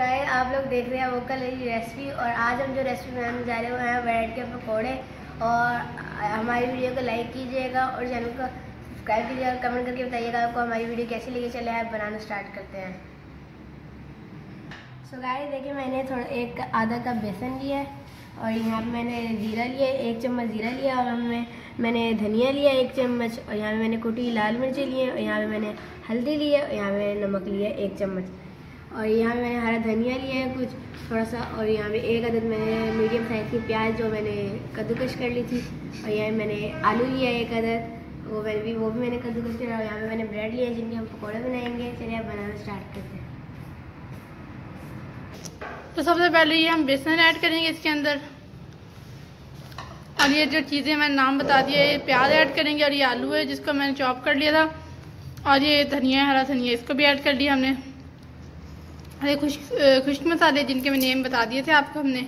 Guys आप लोग देख रहे हैं वो कल रेसिपी और आज हम जो रेसिपी बनाने जा रहे हैं, वो ब्रेड के पकौड़े। और हमारी वीडियो को लाइक कीजिएगा और चैनल को सब्सक्राइब कीजिएगा कमेंट करके बताइएगा आपको हमारी वीडियो कैसी लगी। चले आप बनाना स्टार्ट करते हैं। सो गाइस देखिए मैंने थोड़ा एक आधा कप बेसन लिया है और यहाँ पे मैंने ज़ीरा लिया एक चम्मच ज़ीरा लिया और हमें मैंने धनिया लिया एक चम्मच और यहाँ पे मैंने कुटी लाल मिर्ची ली है और यहाँ पे मैंने हल्दी ली है और यहाँ पे नमक लिया एक चम्मच। और यहाँ मैंने हरा धनिया लिया है कुछ थोड़ा सा और यहाँ पे एक अदद मैंने मीडियम साइज़ की प्याज जो मैंने कद्दूकश कर ली थी, और यहाँ मैंने आलू लिया एक अदद, वो मैंने भी, वो भी मैंने कद्दूकश किया और यहाँ पे मैंने ब्रेड लिया जिनके हम पकौड़े बनाएँगे। चलिए आप बनाना स्टार्ट करते हैं। तो सबसे पहले ये हम बेसन ऐड करेंगे इसके अंदर। और ये जो चीज़ें मैंने नाम बता दिया ये प्याज ऐड करेंगे और ये आलू है जिसको मैंने चॉप कर लिया था। और ये धनिया, हरा धनिया, इसको भी ऐड कर लिया हमने। अरे खुश खुश्क मसाले जिनके मैं नेम बता दिए थे आपको हमने।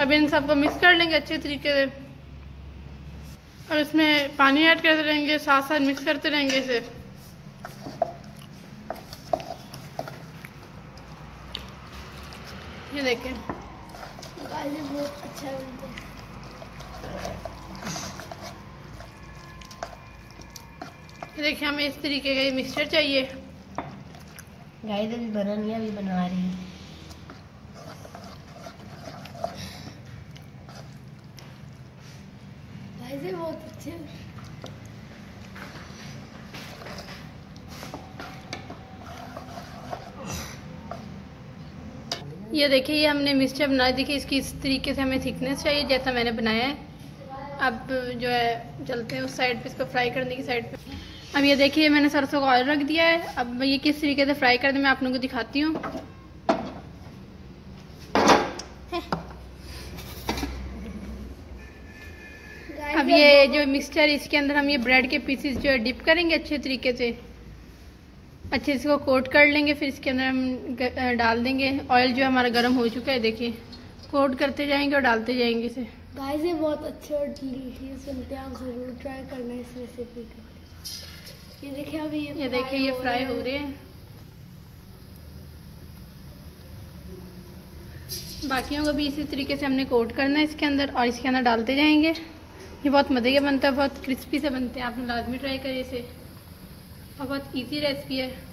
अब इन सबको मिक्स कर लेंगे अच्छे तरीके से। और इसमें पानी ऐड करते रहेंगे साथ साथ मिक्स करते रहेंगे इसे। ये देखें। बहुत अच्छा बनता है देखिए हमें इस तरीके का ये मिक्सचर चाहिए। गाइस अभी बना नहीं अभी बनवा रही है। बहुत अच्छे ये देखिए ये हमने मिक्सचर बनाया देखिए इसकी इस तरीके से हमें थिकनेस चाहिए जैसा मैंने बनाया है। अब जो है चलते हैं उस साइड पे इसको फ्राई करने की साइड पे। अब ये देखिए मैंने सरसों का ऑयल रख दिया है। अब ये किस तरीके से फ्राई कर करने मैं आप लोगों को दिखाती हूँ। अब ये जो मिक्सचर इसके अंदर हम ये ब्रेड के पीसेस जो है डिप करेंगे अच्छे तरीके से। अच्छे से इसको कोट कर लेंगे फिर इसके अंदर हम डाल देंगे। ऑयल जो हमारा गर्म हो चुका है देखिए। कोट करते जाएँगे और डालते जाएँगे इसे। गाइस ये बहुत अच्छे और डिलीशियस बनते हैं आप ज़रूर ट्राई करना इस रेसिपी को। ये देखिए अभी ये, ये देखिए ये फ्राई हो रहे हैं। बाकियों को भी इसी तरीके से हमने कोट करना है इसके अंदर और इसके अंदर डालते जाएँगे। ये बहुत मज़े के बनता है बहुत क्रिस्पी से बनते हैं। आपने लाजमी ट्राई करें इसे। और बहुत ईजी रेसिपी है।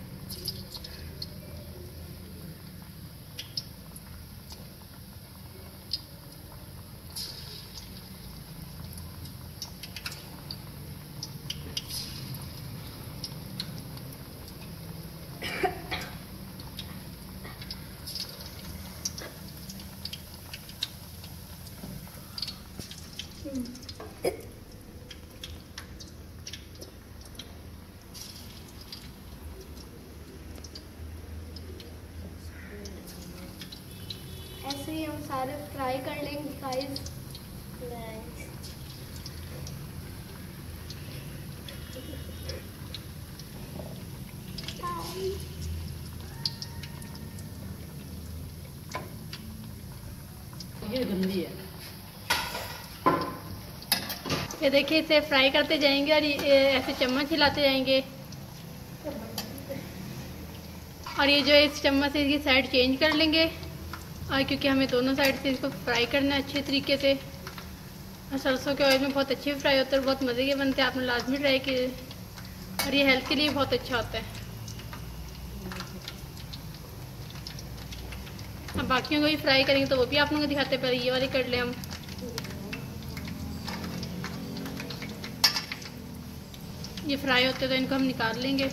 ऐसे ही हम सारे फ्राई कर लेंगे गाइस ये गंदी है। ये देखिए इसे फ्राई करते जाएँगे और ये ऐसे चम्मच हिलाते जाएँगे। और ये जो है इस चम्मच से इसकी साइड चेंज कर लेंगे। और क्योंकि हमें दोनों साइड से इसको फ्राई करना है अच्छे तरीके से। और सरसों के ऑयल में बहुत अच्छे फ्राई होते हैं बहुत मज़े के बनते हैं। आपने लाजमी ट्राई किए। और ये हेल्थ के लिए बहुत अच्छा होता है। अब बाकियों को भी फ्राई करेंगे तो वो भी आप लोगों को दिखाते पहले ये वाली कर लें हम। ये फ्राई होते तो इनको हम निकाल लेंगे।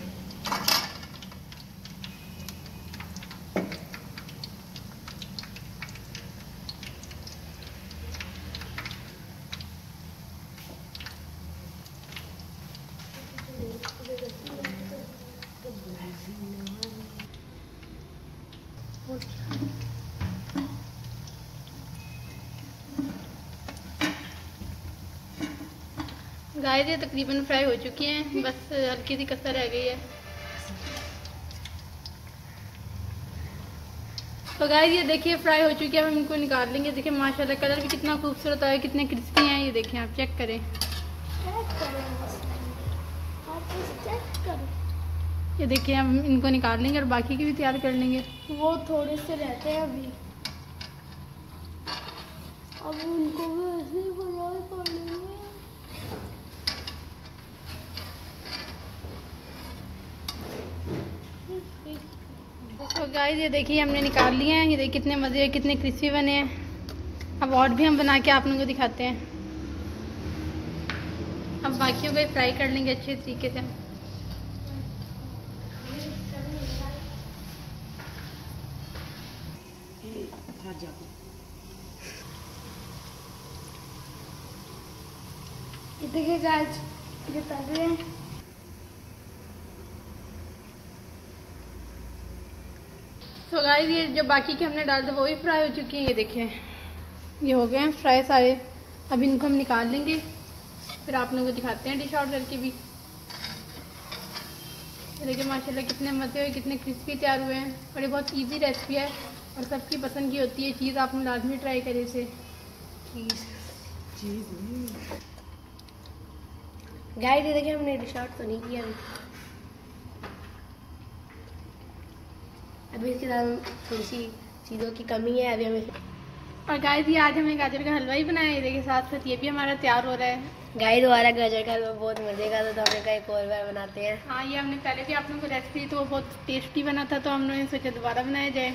गाय ये तकरीबन फ्राई हो चुकी हैं, बस हल्की सी कसर रह गई है। तो गाय ये देखिए फ्राई हो चुकी है, हम इनको निकाल लेंगे। देखिए, माशाल्लाह, कलर भी कितना खूबसूरत है कितने क्रिस्पी हैं, ये देखें आप चेक करें। ये देखिए हम इनको निकाल लेंगे और बाकी की भी तैयार कर लेंगे। वो थोड़े से रहते हैं अभी। अब उनको भी ऐसे ही बनाए पड़ेंगे तो गाइस ये देखिए हमने निकाल लिए हैं। ये देखिए कितने मज़े कितने क्रिस्पी बने हैं। अब और भी हम बना के आप लोगों को दिखाते हैं। अब बाकियों को फ्राई कर लेंगे अच्छे तरीके से। ये देखिए गाइस ये गाइस ये जो बाकी के हमने डाल दिए वो भी फ्राई हो चुकी हैं, ये देखिए ये हो गए हैं फ्राई सारे। अब इनको हम निकाल लेंगे। फिर आप लोगों को दिखाते हैं डिश आउट करके भी। देखिए, माशाल्लाह कितने मज़े हुए, कितने क्रिस्पी तैयार हुए हैं। और ये बहुत इजी रेसिपी है। और सबकी पसंद की होती है चीज़ आप लाजमी ट्राई करें इसे। गाइस ये देखिए हमने डिश आउट तो नहीं किया। अभी अभी इसके साथ थोड़ी सी चीज़ों की कमी है अभी हमें और गाय ये आज हमें गाजर का हलवा ही बनाया है देखिए साथ साथ ये भी हमारा तैयार हो रहा है। गाय दोबारा गाजर का हलवा बहुत मज़े का था तो हमने कहा एक और बार बनाते हैं। हाँ ये हमने पहले भी आप लोगों को रेसिपी तो वो बहुत टेस्टी बना था तो हम लोगों ने सोचा दोबारा बनाया जाए।